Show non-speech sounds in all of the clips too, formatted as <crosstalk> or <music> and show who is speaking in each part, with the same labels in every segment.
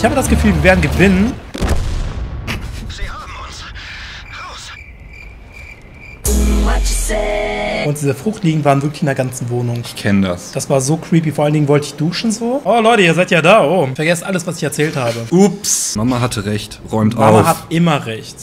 Speaker 1: Ich habe das Gefühl, wir werden gewinnen.
Speaker 2: Sie haben uns. Raus.
Speaker 1: Und diese Fruchtliegen waren wirklich in der ganzen Wohnung.
Speaker 3: Ich kenne das.
Speaker 1: Das war so creepy. Vor allen Dingen wollte ich duschen so. Oh Leute, ihr seid ja da. Oh, vergesst alles, was ich erzählt habe.
Speaker 3: Ups. Mama hatte recht. Räumt
Speaker 1: Mama
Speaker 3: auf.
Speaker 1: hat immer recht.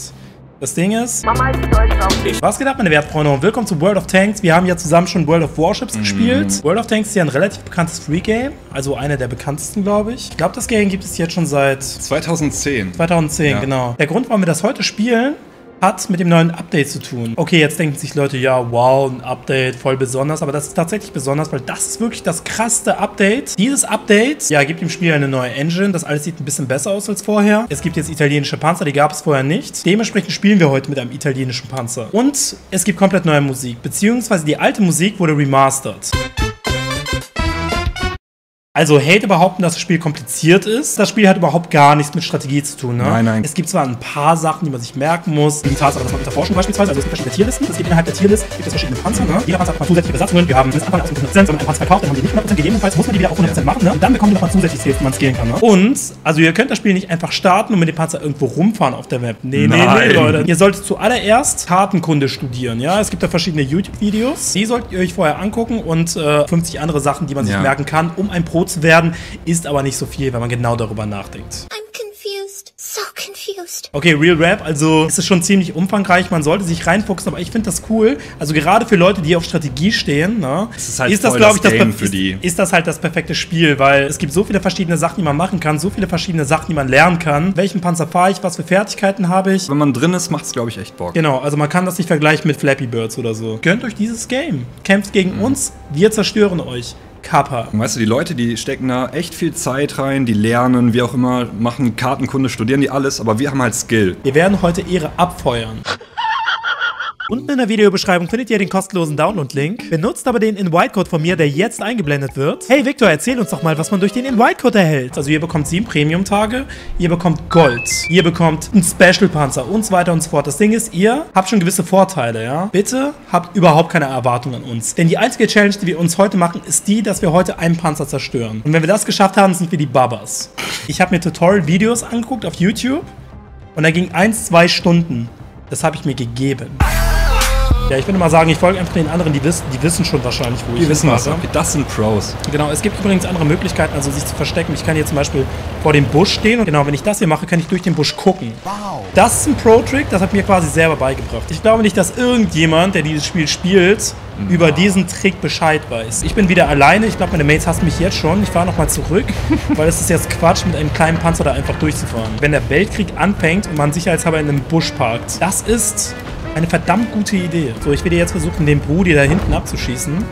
Speaker 1: Das Ding ist,
Speaker 4: Mama ist stolz auf dich.
Speaker 1: was geht ab, meine Wertfreunde? Und willkommen zu World of Tanks. Wir haben ja zusammen schon World of Warships gespielt. World of Tanks ist ja ein relativ bekanntes Free-Game. Also einer der bekanntesten, glaube ich. Ich glaube, das Game gibt es jetzt schon seit
Speaker 3: 2010.
Speaker 1: 2010,
Speaker 3: Ja.
Speaker 1: genau. Der Grund, warum wir das heute spielen, hat mit dem neuen Update zu tun. Okay, jetzt denken sich Leute, ja, wow, ein Update, voll besonders. Aber das ist tatsächlich besonders, weil das ist wirklich das krasseste Update. Dieses Update, ja, gibt dem Spiel eine neue Engine. Das alles sieht ein bisschen besser aus als vorher. Es gibt jetzt italienische Panzer, die gab es vorher nicht. Dementsprechend spielen wir heute mit einem italienischen Panzer. Und es gibt komplett neue Musik, beziehungsweise die alte Musik wurde remastert. Also hate behaupten, dass das Spiel kompliziert ist. Das Spiel hat überhaupt gar nichts mit Strategie zu tun. Ne?
Speaker 3: Nein, nein.
Speaker 1: Es gibt zwar ein paar Sachen, die man sich merken muss. Die Tatsache, dass man mit der Forschung beispielsweise, also es gibt verschiedene Tierlisten. Es gibt innerhalb der Tierliste gibt es verschiedene Panzer. Ne? Jeder Panzer hat mal zusätzliche Besatzungen. Wir haben bis Anfang aus 100%, wenn man einen Panzer verkauft, dann haben die nicht 100%. Gegebenenfalls muss man die wieder auf 100% machen. Ne? Und dann bekommen die nochmal zusätzliche Skills, die man skillen kann. Ne? Und, also ihr könnt das Spiel nicht einfach starten und mit dem Panzer irgendwo rumfahren auf der Map. Nee, nee, nee,
Speaker 3: Nein.
Speaker 1: Leute. Ihr solltet zuallererst Kartenkunde studieren. Ja, es gibt da verschiedene YouTube-Videos. Die solltet ihr euch vorher angucken und äh, 50 andere Sachen, die man sich
Speaker 3: Ja.
Speaker 1: merken kann, um ein Pro zu werden. Ist aber nicht so viel, wenn man genau darüber nachdenkt.
Speaker 5: I'm confused. So confused.
Speaker 1: Okay, Real Rap, also es ist schon ziemlich umfangreich, man sollte sich reinfuchsen, aber ich finde das cool. Also gerade für Leute, die auf Strategie stehen, ne,
Speaker 3: Es ist halt
Speaker 1: das,
Speaker 3: voll
Speaker 1: glaub
Speaker 3: das Game für
Speaker 1: ist,
Speaker 3: die.
Speaker 1: ist das halt das perfekte Spiel, weil es gibt so viele verschiedene Sachen, die man machen kann, so viele verschiedene Sachen, die man lernen kann. Welchen Panzer fahre ich, was für Fertigkeiten habe ich?
Speaker 3: Wenn man drin ist, macht es, glaube ich, echt Bock.
Speaker 1: Genau, also man kann das nicht vergleichen mit Flappy Birds oder so. Gönnt euch dieses Game. Kämpft gegen
Speaker 3: Mhm.
Speaker 1: uns, wir zerstören euch. Kappa.
Speaker 3: Weißt du, die Leute, die stecken da echt viel Zeit rein, die lernen, wie auch immer, machen Kartenkunde, studieren die alles, aber wir haben halt Skill.
Speaker 1: Wir werden heute Ehre abfeuern. Unten in der Videobeschreibung findet ihr den kostenlosen Download-Link. Benutzt aber den In-White-Code von mir, der jetzt eingeblendet wird. Hey Victor, erzähl uns doch mal, was man durch den In-White-Code erhält. Also ihr bekommt sieben Premium-Tage, ihr bekommt Gold, ihr bekommt einen Special-Panzer und so weiter und so fort. Das Ding ist, ihr habt schon gewisse Vorteile, ja? Bitte habt überhaupt keine Erwartungen an uns. Denn die einzige Challenge, die wir uns heute machen, ist die, dass wir heute einen Panzer zerstören. Und wenn wir das geschafft haben, sind wir die Babas. Ich habe mir Tutorial-Videos angeguckt auf YouTube und da ging eins, zwei Stunden. Das habe ich mir gegeben. Ja, ich würde mal sagen, ich folge einfach den anderen, die wissen, die wissen schon wahrscheinlich, wo ich
Speaker 3: Die wissen was. abgeht. Das sind Pros.
Speaker 1: Genau, es gibt übrigens andere Möglichkeiten, also sich zu verstecken. Ich kann hier zum Beispiel vor dem Busch stehen und genau, wenn ich das hier mache, kann ich durch den Busch gucken. Wow. Das ist ein Pro-Trick, das hat mir quasi selber beigebracht. Ich glaube nicht, dass irgendjemand, der dieses Spiel spielt, über diesen Trick Bescheid weiß. Ich bin wieder alleine, ich glaube, meine Mates hassen mich jetzt schon. Ich fahre nochmal zurück, <laughs> weil es ist jetzt Quatsch, mit einem kleinen Panzer da einfach durchzufahren. Wenn der Weltkrieg anfängt und man sicherheitshalber in einem Busch parkt, das ist eine verdammt gute Idee. So, ich werde jetzt versuchen, den Brudi da hinten abzuschießen.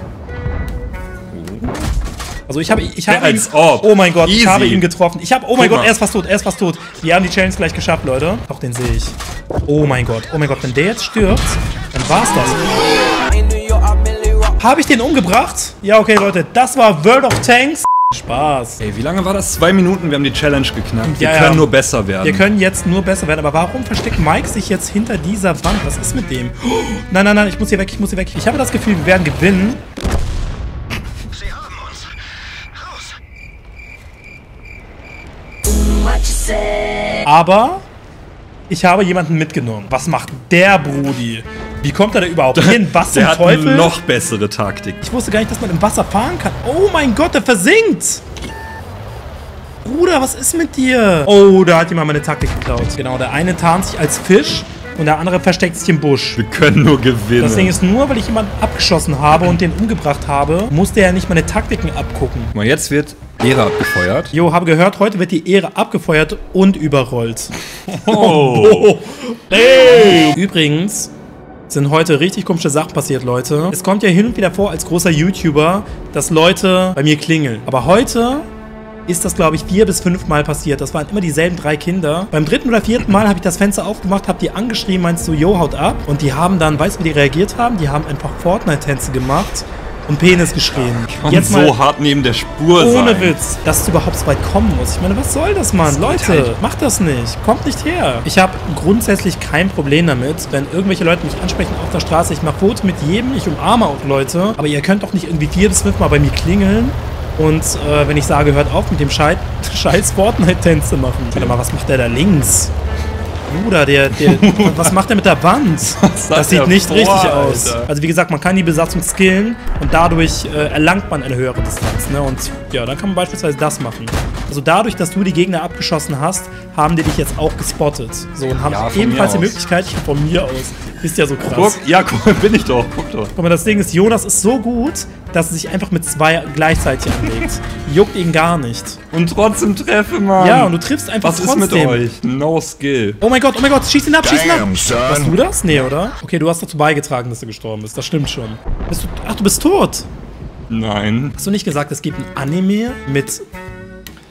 Speaker 1: Also ich habe ich habe ihn. Oh mein Gott, ich
Speaker 3: Easy.
Speaker 1: habe ihn getroffen. Ich habe Oh mein
Speaker 3: Guck
Speaker 1: Gott,
Speaker 3: mal.
Speaker 1: er ist fast tot, er ist fast tot. Wir haben die Challenge gleich geschafft, Leute. Doch, den sehe ich. Oh mein Gott, oh mein Gott, wenn der jetzt stirbt, dann war's das. Habe ich den umgebracht? Ja, okay, Leute, das war World of Tanks. Spaß.
Speaker 3: Ey, wie lange war das? Zwei Minuten, wir haben die Challenge geknackt. Wir
Speaker 1: Ja, ja.
Speaker 3: können nur besser werden.
Speaker 1: Wir können jetzt nur besser werden, aber warum versteckt Mike sich jetzt hinter dieser Wand? Was ist mit dem? Oh, nein, nein, nein, ich muss hier weg, ich muss hier weg. Ich habe das Gefühl, wir werden gewinnen.
Speaker 2: Sie haben uns. Raus.
Speaker 1: Aber ich habe jemanden mitgenommen. Was macht der Brudi? Wie kommt er da überhaupt hin? <laughs> Was zum
Speaker 3: Der hat
Speaker 1: Teufel?
Speaker 3: noch bessere Taktik.
Speaker 1: Ich wusste gar nicht, dass man im Wasser fahren kann. Oh mein Gott, der versinkt! Bruder, was ist mit dir? Oh, da hat jemand meine Taktik geklaut. Genau, der eine tarnt sich als Fisch und der andere versteckt sich im Busch.
Speaker 3: Wir können nur gewinnen.
Speaker 1: Das Ding ist nur, weil ich jemanden abgeschossen habe und den umgebracht habe, musste er nicht meine Taktiken abgucken.
Speaker 3: Guck mal, jetzt wird Ehre abgefeuert.
Speaker 1: Jo, habe gehört, heute wird die Ehre abgefeuert und überrollt. <laughs> <laughs>
Speaker 3: Oh.
Speaker 1: Hey. Übrigens sind heute richtig komische Sachen passiert, Leute. Es kommt ja hin und wieder vor als großer YouTuber, dass Leute bei mir klingeln. Aber heute ist das, glaube ich, vier bis fünf Mal passiert. Das waren immer dieselben drei Kinder. Beim dritten oder vierten Mal habe ich das Fenster aufgemacht, habe die angeschrieben, meinst du, yo, haut ab? Und die haben dann, weißt du, wie die reagiert haben? Die haben einfach Fortnite-Tänze gemacht und Penis geschrien.
Speaker 3: Und so hart neben der Spur
Speaker 1: Ohne
Speaker 3: sein.
Speaker 1: Witz, dass es überhaupt so weit kommen muss. Ich meine, was soll das, Mann? Leute,
Speaker 3: halt.
Speaker 1: macht das nicht. Kommt nicht her. Ich habe grundsätzlich kein Problem damit, wenn irgendwelche Leute mich ansprechen auf der Straße. Ich mache Fotos mit jedem, ich umarme auch Leute. Aber ihr könnt doch nicht irgendwie vier bis fünf Mal bei mir klingeln Und äh, wenn ich sage, hört auf mit dem Schei <laughs> scheiß Fortnite-Tänze zu machen. Warte mal, was macht der da links? Bruder, der, der, <laughs> was macht er mit der Wand? Das sieht
Speaker 3: der
Speaker 1: nicht
Speaker 3: vor,
Speaker 1: richtig aus.
Speaker 3: Alter?
Speaker 1: Also wie gesagt, man kann die Besatzung skillen und dadurch äh, erlangt man eine höhere Distanz. Ne? Und ja, dann kann man beispielsweise das machen. Also dadurch, dass du die Gegner abgeschossen hast, haben die dich jetzt auch gespottet. So, und haben
Speaker 3: Ja,
Speaker 1: ebenfalls die. Möglichkeit, von mir aus, ist ja so krass.
Speaker 3: Guck, ja, guck, bin ich doch. Guck doch.
Speaker 1: Guck mal, das Ding ist, Jonas ist so gut, dass er sich einfach mit zwei gleichzeitig anlegt. Juckt ihn gar nicht.
Speaker 3: Und trotzdem treffe, Mann.
Speaker 1: Ja, und du triffst einfach
Speaker 3: Was ist
Speaker 1: trotzdem.
Speaker 3: mit euch? No skill.
Speaker 1: Oh mein Gott, oh mein Gott, schieß ihn ab, schieß ihn ab. Warst du das? Nee, oder? Okay, du hast dazu beigetragen, dass er gestorben ist. Das stimmt schon. Bist du, ach, du bist tot.
Speaker 3: Nein.
Speaker 1: Hast du nicht gesagt, es gibt ein Anime mit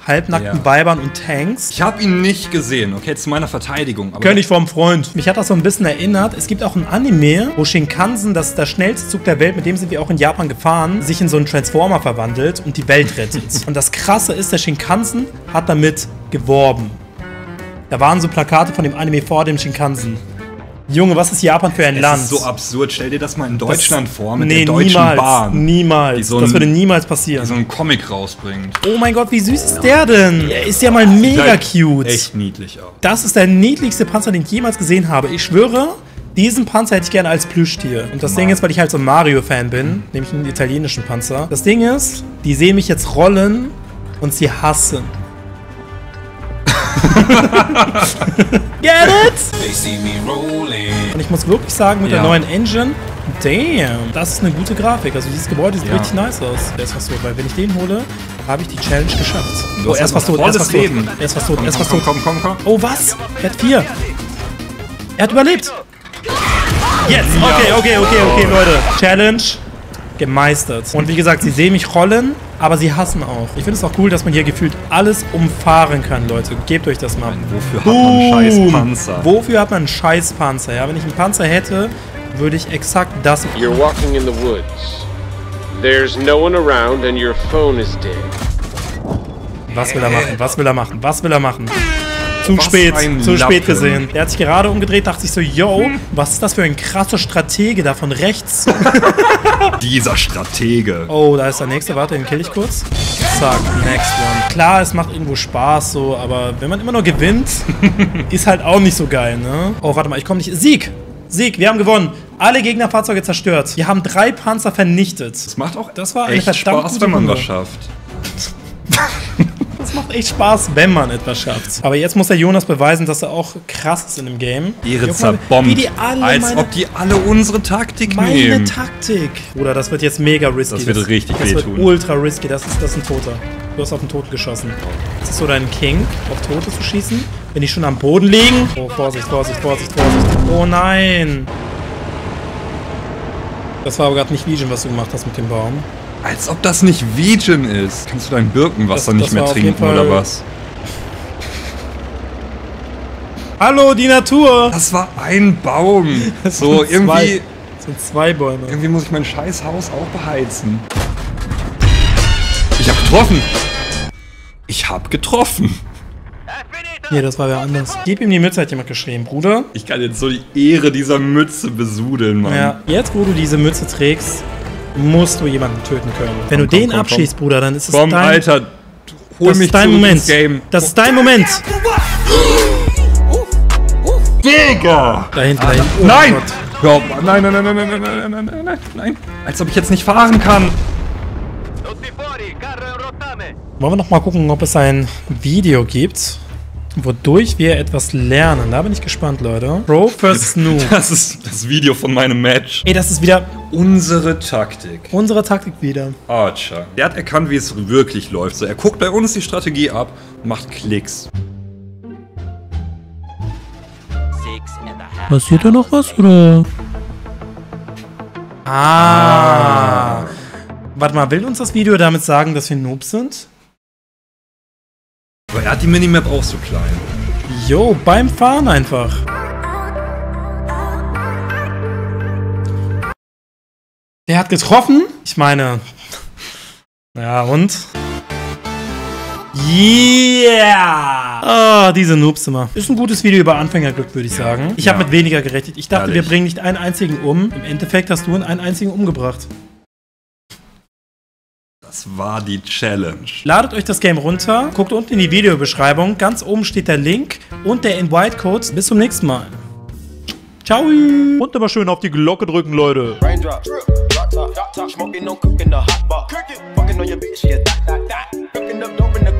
Speaker 1: halbnackten
Speaker 3: Ja.
Speaker 1: Weibern und Tanks?
Speaker 3: Ich habe ihn nicht gesehen, okay, zu meiner Verteidigung. Aber
Speaker 1: König vom Freund. Mich hat das so ein bisschen erinnert. Es gibt auch ein Anime, wo Shinkansen, das ist der schnellste Zug der Welt, mit dem sind wir auch in Japan gefahren, sich in so einen Transformer verwandelt und die Welt rettet. <laughs> und das Krasse ist, der Shinkansen hat damit geworben. Da waren so Plakate von dem Anime vor dem Shinkansen. Junge, was ist Japan für ein
Speaker 3: es
Speaker 1: Land?
Speaker 3: ist so absurd. Stell dir das mal in
Speaker 1: Das-
Speaker 3: Deutschland vor, mit
Speaker 1: nee,
Speaker 3: der Deutschen
Speaker 1: niemals,
Speaker 3: Bahn.
Speaker 1: Niemals.
Speaker 3: So
Speaker 1: das
Speaker 3: ein-
Speaker 1: würde niemals passieren.
Speaker 3: Die so einen Comic rausbringt.
Speaker 1: oh mein Gott, wie süß ist der denn? Er ist ja mal mega
Speaker 3: Halt
Speaker 1: cute.
Speaker 3: Echt niedlich auch.
Speaker 1: Das ist der niedlichste Panzer, den ich jemals gesehen habe. Ich schwöre, diesen Panzer hätte ich gerne als Plüschtier. Und das Ding ist, weil ich halt so ein Mario-Fan bin, nämlich einen italienischen Panzer. Das Ding ist, die sehen mich jetzt rollen und sie hassen. <laughs> Get it?
Speaker 4: They see me rolling.
Speaker 1: Und ich muss wirklich sagen, mit
Speaker 3: Ja.
Speaker 1: der neuen Engine, damn, das ist eine gute Grafik. Also dieses Gebäude sieht
Speaker 3: Ja.
Speaker 1: richtig nice aus. Der ist fast tot, weil wenn ich den hole, habe ich die Challenge geschafft.
Speaker 3: Du
Speaker 1: Oh, er fast
Speaker 3: aber
Speaker 1: tot, er
Speaker 3: volles
Speaker 1: fast tot. Er ist fast tot, er fast
Speaker 3: komm,
Speaker 1: tot.
Speaker 3: komm, komm, komm, komm.
Speaker 1: Oh, was? Er hat vier. Er hat überlebt. Jetzt. Okay, okay, okay, okay, Leute. Challenge gemeistert. Und wie gesagt, sie sehen mich rollen, aber sie hassen auch. Ich finde es auch cool, dass man hier gefühlt alles umfahren kann, Leute. Gebt euch das mal.
Speaker 3: Wofür hat man einen scheiß
Speaker 1: Boom.
Speaker 3: Panzer?
Speaker 1: Wofür hat man einen scheiß Panzer? Ja, wenn ich einen Panzer hätte, würde ich exakt das
Speaker 6: You're walking in the woods. There's no one around and your phone is dead.
Speaker 1: Was will er machen? Was will er machen? Was will er machen? Zu
Speaker 3: Was
Speaker 1: spät, zu spät
Speaker 3: Lappen.
Speaker 1: gesehen. Er hat sich gerade umgedreht, dachte sich so, yo, was ist das für ein krasser Stratege da von rechts? <laughs>
Speaker 3: Dieser Stratege.
Speaker 1: Oh, da ist der nächste. Warte, den kill ich kurz. Zack, next one. Klar, es macht irgendwo Spaß so, aber wenn man immer nur gewinnt, <laughs> ist halt auch nicht so geil, ne? Oh, warte mal, ich komme nicht. Sieg! Sieg, wir haben gewonnen. Alle Gegnerfahrzeuge zerstört. Wir haben drei Panzer vernichtet.
Speaker 3: Das macht auch
Speaker 1: Das war eine
Speaker 3: echt Spaß, wenn man das schafft.
Speaker 1: Das macht echt Spaß, wenn man etwas schafft. Aber jetzt muss der Jonas beweisen, dass er auch krass ist in dem Game.
Speaker 3: Ehre zerbombt. Als
Speaker 1: meine,
Speaker 3: ob die alle unsere Taktik
Speaker 1: meine
Speaker 3: nehmen.
Speaker 1: Taktik. Bruder, das wird jetzt mega risky.
Speaker 3: Das wird richtig
Speaker 1: Das wird
Speaker 3: wehtun.
Speaker 1: ultra risky. Das ist, das ist ein Toter. Du hast auf den Toten geschossen. Ist es so dein King, auf Tote zu schießen? Wenn die schon am Boden liegen? Oh, Vorsicht, Vorsicht, Vorsicht, Vorsicht. Oh nein. Das war aber gerade nicht Vision, was du gemacht hast mit dem Baum.
Speaker 3: Als ob das nicht Vegan ist. Kannst du dein Birkenwasser
Speaker 1: Das-
Speaker 3: nicht
Speaker 1: das
Speaker 3: mehr trinken oder was?
Speaker 1: Hallo, die Natur!
Speaker 3: Das war ein Baum. <laughs>
Speaker 1: Das
Speaker 3: So, irgendwie,
Speaker 1: Zwei, das sind zwei Bäume.
Speaker 3: irgendwie muss ich mein scheiß Haus auch beheizen. Ich hab getroffen. Ich hab getroffen.
Speaker 1: Nee, das war wer anders. Gib ihm die Mütze, hat jemand geschrieben. Bruder,
Speaker 3: Ich kann jetzt so die Ehre dieser Mütze besudeln, Mann.
Speaker 1: Ja, jetzt wo du diese Mütze trägst, musst du jemanden töten können. Wenn
Speaker 3: Komm,
Speaker 1: du den
Speaker 3: komm, komm,
Speaker 1: abschießt, Bruder, dann ist es
Speaker 3: Komm,
Speaker 1: dein,
Speaker 3: Alter. Hol
Speaker 1: das
Speaker 3: mich
Speaker 1: ist dein Moment.
Speaker 3: ins Game.
Speaker 1: Das ist dein Moment.
Speaker 3: Digga!
Speaker 1: Da hinten, da hinten. Oh
Speaker 3: Nein!
Speaker 1: Gott.
Speaker 3: Hör auf, nein, nein, nein, nein, nein, nein, nein, nein, nein, nein, nein. Als ob ich jetzt nicht fahren kann.
Speaker 1: Wollen wir noch mal gucken, ob es ein Video gibt, wodurch wir etwas lernen. Da bin ich gespannt, Leute. Pro vs. Noob. <laughs>
Speaker 3: Das ist das Video von meinem Match.
Speaker 1: Ey, das ist wieder
Speaker 3: Unsere Taktik.
Speaker 1: unsere Taktik wieder.
Speaker 3: Archer. Der hat erkannt, wie es wirklich läuft. So, er guckt bei uns die Strategie ab und macht Klicks.
Speaker 1: Passiert da noch was, oder? Ah. Warte mal, will uns das Video damit sagen, dass wir Noobs sind?
Speaker 3: Aber er hat die Minimap auch so klein.
Speaker 1: Jo, beim Fahren einfach. Der hat getroffen. Ich meine. Ja, und? Yeah! Ah, diese Noobs immer. Ist ein gutes Video über Anfängerglück, würde ich sagen. Ich habe
Speaker 3: Ja.
Speaker 1: mit weniger gerechnet. Ich dachte, wir
Speaker 3: Ehrlich.
Speaker 1: bringen nicht einen einzigen um. Im Endeffekt hast du einen einzigen umgebracht.
Speaker 3: Das war die Challenge.
Speaker 1: Ladet euch das Game runter, guckt unten in die Videobeschreibung, ganz oben steht der Link und der In-White-Code. Bis zum nächsten Mal. Ciao. Und immer schön auf die Glocke drücken, Leute.
Speaker 7: Raindrop, drop top, drop top, smoking, no cooking, the hot pot. Cooking, fucking on your bitch, yeah, that, that, that. Cooking up dope in the